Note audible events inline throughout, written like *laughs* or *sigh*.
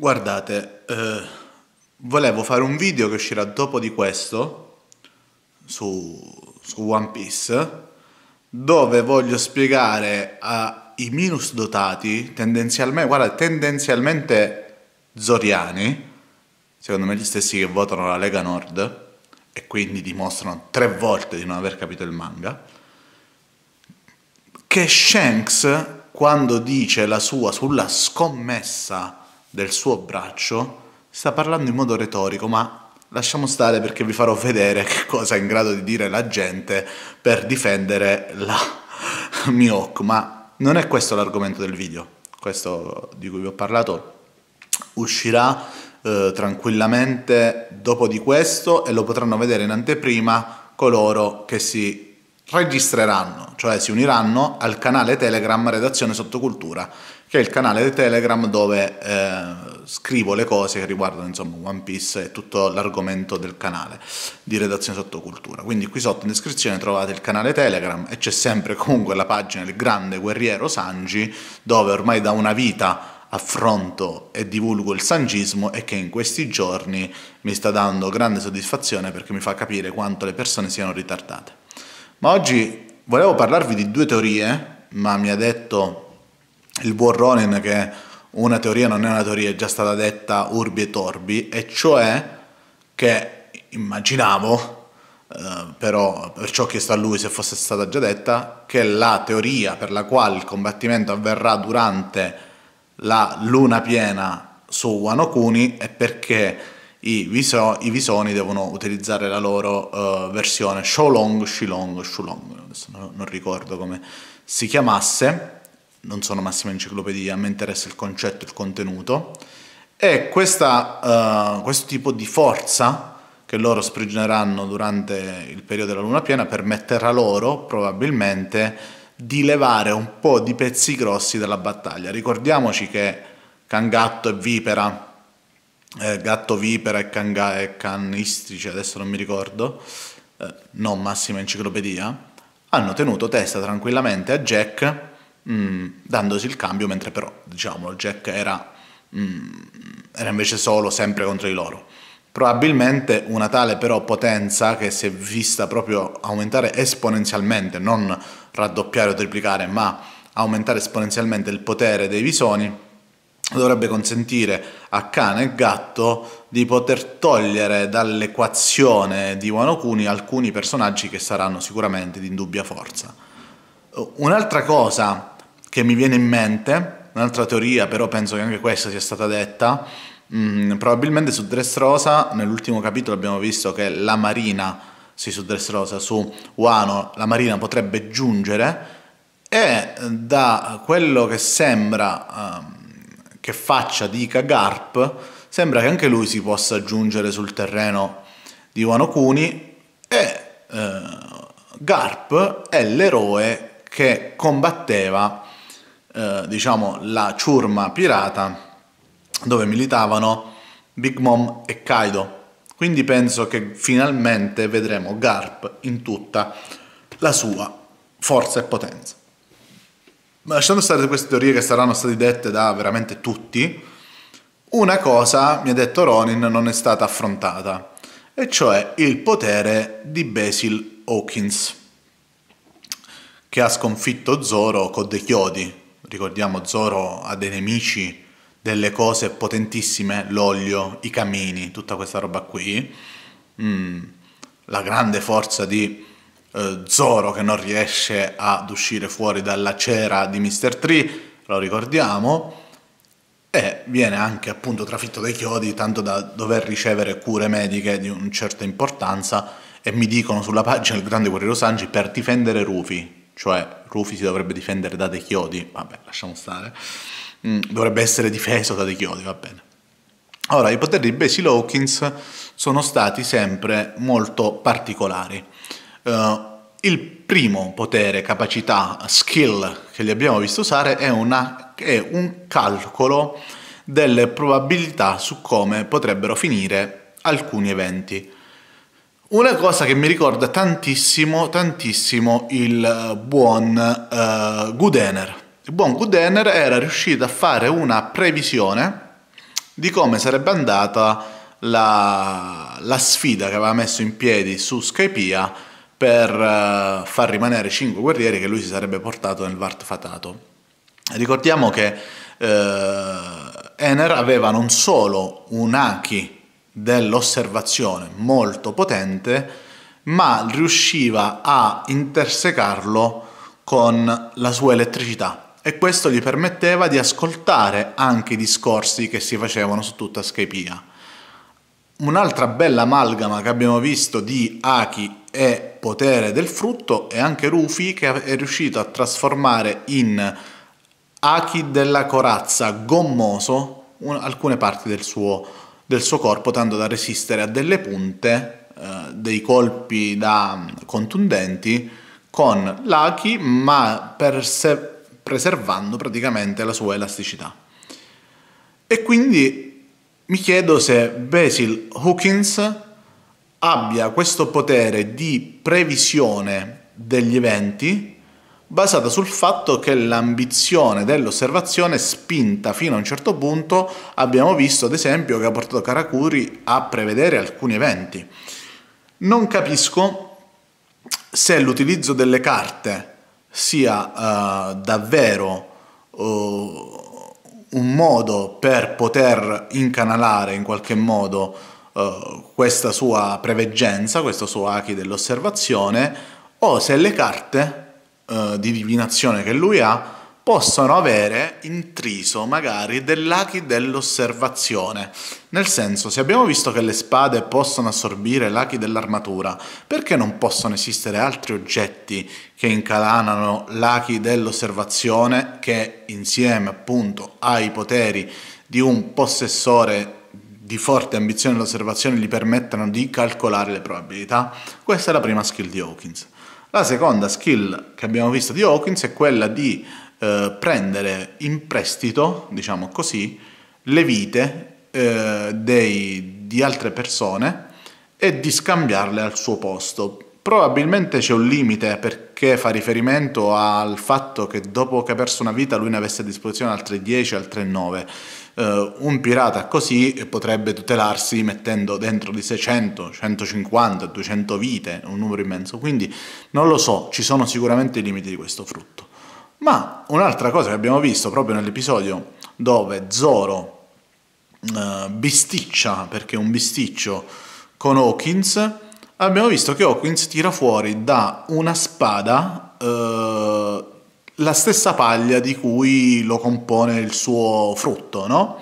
Guardate, eh, volevo fare un video che uscirà dopo di questo su, su One Piece dove voglio spiegare ai minus dotati, tendenzialmente, guarda, tendenzialmente zoriani, secondo me gli stessi che votano la Lega Nord e quindi dimostrano tre volte di non aver capito il manga, che Shanks quando dice la sua sulla scommessa del suo braccio, sta parlando in modo retorico, ma lasciamo stare perché vi farò vedere che cosa è in grado di dire la gente per difendere la *laughs* Mihawk, ma non è questo l'argomento del video. Questo di cui vi ho parlato uscirà eh, tranquillamente dopo di questo e lo potranno vedere in anteprima coloro che si registreranno, cioè si uniranno al canale Telegram Redazione Sottocultura che è il canale Telegram dove eh, scrivo le cose che riguardano insomma One Piece e tutto l'argomento del canale di redazione sottocultura. Quindi qui sotto in descrizione trovate il canale Telegram e c'è sempre comunque la pagina del grande guerriero Sanji dove ormai da una vita affronto e divulgo il sangismo e che in questi giorni mi sta dando grande soddisfazione perché mi fa capire quanto le persone siano ritardate. Ma oggi volevo parlarvi di due teorie, ma mi ha detto il buon Ronin che una teoria non è una teoria, è già stata detta urbi e torbi, e cioè che immaginavo, eh, però perciò ho chiesto a lui se fosse stata già detta, che la teoria per la quale il combattimento avverrà durante la luna piena su Wano Kuni è perché i, viso, i visoni devono utilizzare la loro uh, versione Sholong, Shilong, Shulong, adesso non, non ricordo come si chiamasse, non sono massima enciclopedia, a me interessa il concetto, il contenuto, e questa, uh, questo tipo di forza che loro sprigioneranno durante il periodo della luna piena permetterà loro probabilmente di levare un po' di pezzi grossi dalla battaglia. Ricordiamoci che Cangatto e Vipera, eh, Gatto Vipera e, Canga, e adesso non mi ricordo, eh, non massima enciclopedia, hanno tenuto testa tranquillamente a Jack mm, dandosi il cambio, mentre però, diciamo, Jack era, mm, era invece solo, sempre contro di loro. Probabilmente una tale però potenza che si è vista proprio aumentare esponenzialmente, non raddoppiare o triplicare, ma aumentare esponenzialmente il potere dei visoni, dovrebbe consentire a cane e gatto di poter togliere dall'equazione di Wano Kuni alcuni personaggi che saranno sicuramente di indubbia forza. Un'altra cosa che mi viene in mente, un'altra teoria, però penso che anche questa sia stata detta, mh, mm, probabilmente su Dressrosa, nell'ultimo capitolo abbiamo visto che la Marina, sì su Dressrosa, su Wano, la Marina potrebbe giungere e da quello che sembra uh, che faccia dica Garp, sembra che anche lui si possa giungere sul terreno di Wano Kuni e uh, Garp è l'eroe che combatteva eh, diciamo, la ciurma pirata dove militavano Big Mom e Kaido. Quindi penso che finalmente vedremo Garp in tutta la sua forza e potenza. Ma lasciando stare queste teorie che saranno state dette da veramente tutti, una cosa, mi ha detto Ronin, non è stata affrontata, e cioè il potere di Basil Hawkins, che ha sconfitto Zoro con dei chiodi, ricordiamo Zoro ha dei nemici, delle cose potentissime, l'olio, i camini, tutta questa roba qui. Mm, la grande forza di eh, Zoro che non riesce ad uscire fuori dalla cera di Mr. Tree, lo ricordiamo, e viene anche appunto trafitto dai chiodi, tanto da dover ricevere cure mediche di una certa importanza, e mi dicono sulla pagina il grande guerriero Sanji per difendere Rufi, cioè Rufy si dovrebbe difendere da dei chiodi, vabbè, lasciamo stare, mm, dovrebbe essere difeso da dei chiodi, va bene. Ora, i poteri di Basil Hawkins sono stati sempre molto particolari. Uh, il primo potere, capacità, skill che li abbiamo visto usare è, una, è un calcolo delle probabilità su come potrebbero finire alcuni eventi. Una cosa che mi ricorda tantissimo, tantissimo il eh, buon uh, Gudener. Il buon Gudener era riuscito a fare una previsione di come sarebbe andata la, la sfida che aveva messo in piedi su Skypia per uh, far rimanere cinque guerrieri che lui si sarebbe portato nel Vart Fatato. Ricordiamo che uh, Ener aveva non solo un Aki dell'osservazione molto potente, ma riusciva a intersecarlo con la sua elettricità e questo gli permetteva di ascoltare anche i discorsi che si facevano su tutta Skypia. Un'altra bella amalgama che abbiamo visto di Aki e potere del frutto è anche Rufi che è riuscito a trasformare in Aki della corazza gommoso alcune parti del suo, del suo corpo tanto da resistere a delle punte, eh, dei colpi da contundenti con l'Aki ma se- preservando praticamente la sua elasticità. E quindi mi chiedo se Basil Hawkins abbia questo potere di previsione degli eventi basata sul fatto che l'ambizione dell'osservazione spinta fino a un certo punto abbiamo visto ad esempio che ha portato Karakuri a prevedere alcuni eventi. Non capisco se l'utilizzo delle carte sia uh, davvero uh, un modo per poter incanalare in qualche modo uh, questa sua preveggenza, questo suo haki dell'osservazione, o se le carte uh, di divinazione che lui ha possono avere intriso magari dell'aki dell'osservazione. Nel senso, se abbiamo visto che le spade possono assorbire l'aki dell'armatura, perché non possono esistere altri oggetti che incalanano l'aki dell'osservazione che insieme appunto ai poteri di un possessore di forte ambizione dell'osservazione gli permettano di calcolare le probabilità? Questa è la prima skill di Hawkins. La seconda skill che abbiamo visto di Hawkins è quella di eh, prendere in prestito, diciamo così, le vite eh, dei, di altre persone e di scambiarle al suo posto. Probabilmente c'è un limite perché fa riferimento al fatto che dopo che ha perso una vita lui ne avesse a disposizione altre 10, altre 9. Uh, un pirata così potrebbe tutelarsi mettendo dentro di 600, 150, 200 vite, un numero immenso. Quindi non lo so, ci sono sicuramente i limiti di questo frutto. Ma un'altra cosa che abbiamo visto proprio nell'episodio dove Zoro uh, bisticcia, perché è un bisticcio, con Hawkins, abbiamo visto che Hawkins tira fuori da una spada uh, la stessa paglia di cui lo compone il suo frutto, no?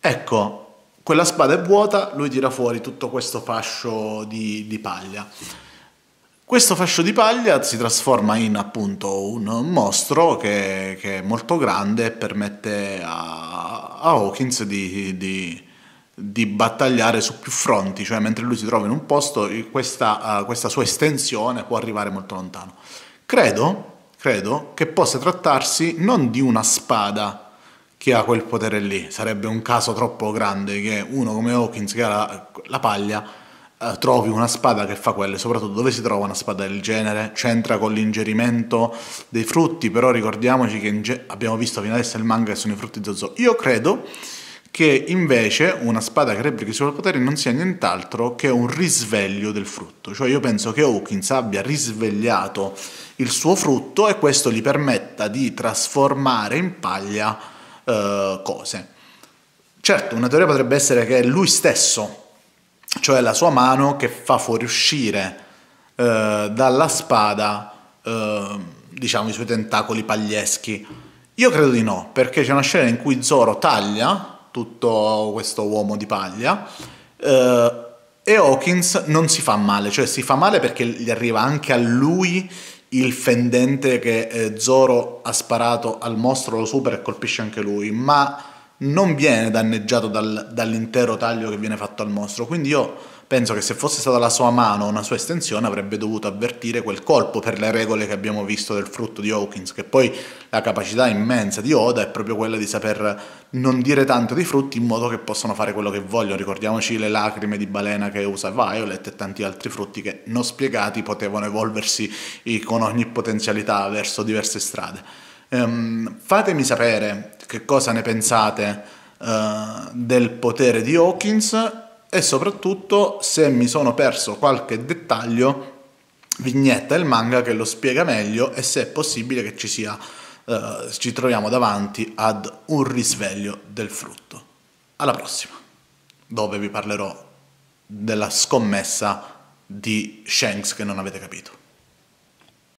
Ecco, quella spada è vuota, lui tira fuori tutto questo fascio di, di paglia. Questo fascio di paglia si trasforma in appunto un mostro che, che è molto grande e permette a, a Hawkins di, di, di, battagliare su più fronti, cioè mentre lui si trova in un posto questa, uh, questa sua estensione può arrivare molto lontano. Credo, credo che possa trattarsi non di una spada che ha quel potere lì, sarebbe un caso troppo grande che uno come Hawkins che ha la, la paglia eh, trovi una spada che fa quelle, soprattutto dove si trova una spada del genere, c'entra con l'ingerimento dei frutti, però ricordiamoci che ge- abbiamo visto fino adesso il manga che sono i frutti zozzo. Io credo che invece una spada che replichi i suoi poteri non sia nient'altro che un risveglio del frutto, cioè io penso che Hawkins abbia risvegliato il suo frutto e questo gli permetta di trasformare in paglia eh, cose. Certo, una teoria potrebbe essere che lui stesso cioè la sua mano che fa fuoriuscire eh, dalla spada eh, diciamo i suoi tentacoli paglieschi. Io credo di no, perché c'è una scena in cui Zoro taglia tutto questo uomo di paglia eh, e Hawkins non si fa male, cioè si fa male perché gli arriva anche a lui il fendente che eh, Zoro ha sparato al mostro, lo super e colpisce anche lui, ma non viene danneggiato dal, dall'intero taglio che viene fatto al mostro. Quindi io penso che se fosse stata la sua mano o una sua estensione avrebbe dovuto avvertire quel colpo per le regole che abbiamo visto del frutto di Hawkins, che poi la capacità immensa di Oda è proprio quella di saper non dire tanto di frutti in modo che possano fare quello che vogliono. Ricordiamoci le lacrime di balena che usa Violet e tanti altri frutti che non spiegati potevano evolversi con ogni potenzialità verso diverse strade. Um, fatemi sapere che cosa ne pensate uh, del potere di Hawkins e soprattutto se mi sono perso qualche dettaglio vignetta del manga che lo spiega meglio e se è possibile che ci sia uh, ci troviamo davanti ad un risveglio del frutto. Alla prossima, dove vi parlerò della scommessa di Shanks che non avete capito.